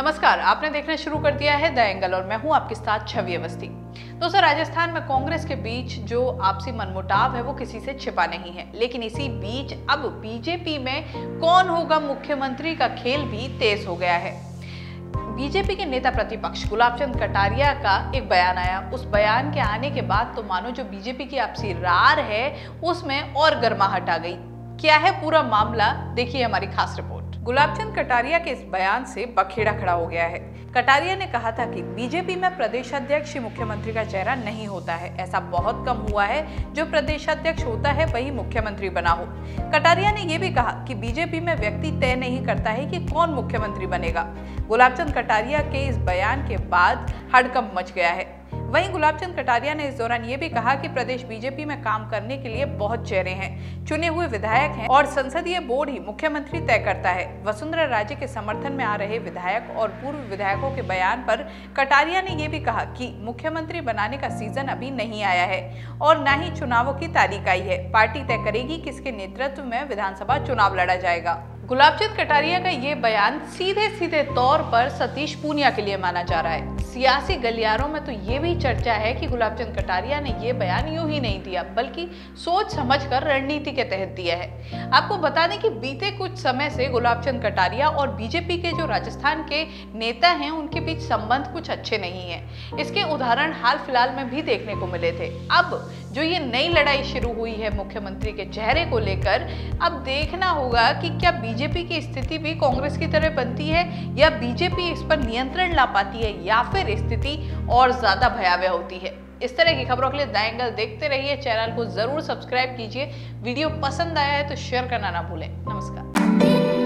नमस्कार, आपने देखना शुरू कर दिया है द एंगल और मैं हूँ आपके साथ छवि अवस्थी। दोस्तों राजस्थान में कांग्रेस के बीच जो आपसी मनमुटाव है वो किसी से छिपा नहीं है। लेकिन इसी बीच अब बीजेपी में कौन होगा मुख्यमंत्री का खेल भी तेज हो गया है। बीजेपी के नेता प्रतिपक्ष गुलाब चंद कटारिया का एक बयान आया। उस बयान के आने के बाद तो मानो जो बीजेपी की आपसी रार है, उसमें और गर्माहट आ गई। क्या है पूरा मामला? देखिए हमारी खास रिपोर्ट। गुलाबचंद कटारिया के इस बयान से बखेड़ा खड़ा हो गया है। कटारिया ने कहा था कि बीजेपी में प्रदेशाध्यक्ष ही मुख्यमंत्री का चेहरा नहीं होता है। ऐसा बहुत कम हुआ है, जो प्रदेश अध्यक्ष होता है, वही मुख्यमंत्री बना हो। कटारिया ने यह भी कहा कि बीजेपी में व्यक्ति तय नहीं करता है कि कौन मुख्यमंत्री बनेगा। गुलाबचंद कटारिया के इस बयान के बाद हड़कंप मच गया है। वहीं गुलाबचंद कटारिया ने इस दौरान ये भी कहा कि प्रदेश बीजेपी में काम करने के लिए बहुत चेहरे हैं, चुने हुए विधायक हैं और संसदीय बोर्ड ही मुख्यमंत्री तय करता है। वसुंधरा राजे के समर्थन में आ रहे विधायक और पूर्व विधायकों के बयान पर कटारिया ने यह भी कहा कि मुख्यमंत्री बनाने का सीज़न अभी नहीं आया है और न ही चुनावों की तारीख आई है। पार्टी तय करेगी किसके नेतृत्व में विधानसभा चुनाव लड़ा जाएगा। गुलाबचंद कटारिया का ये बयान सीधे सीधे तौर पर सतीश पूनिया के लिए माना जा रहा है। सियासी गलियारों में तो ये भी चर्चा है कि गुलाबचंद कटारिया ने ये बयान यूँ ही नहीं दिया, बल्कि सोच समझकर रणनीति के तहत दिया है। आपको बता दें कि बीते कुछ समय से गुलाबचंद कटारिया और बीजेपी के जो राजस्थान के नेता हैं, उनके बीच संबंध कुछ अच्छे नहीं है। इसके उदाहरण हाल फ़िलहाल में भी देखने को मिले थे। अब जो ये नई लड़ाई शुरू हुई है मुख्यमंत्री के चेहरे को लेकर, अब देखना होगा कि क्या बीजेपी की स्थिति भी कांग्रेस की तरह बनती है या बीजेपी इस पर नियंत्रण ला पाती है या फिर स्थिति और ज़्यादा भयावह होती है। इस तरह की खबरों के लिए दाएंगल देखते रहिए, चैनल को ज़रूर सब्सक्राइब कीजिए। वीडियो पसंद आया है तो शेयर करना ना भूलें। नमस्कार।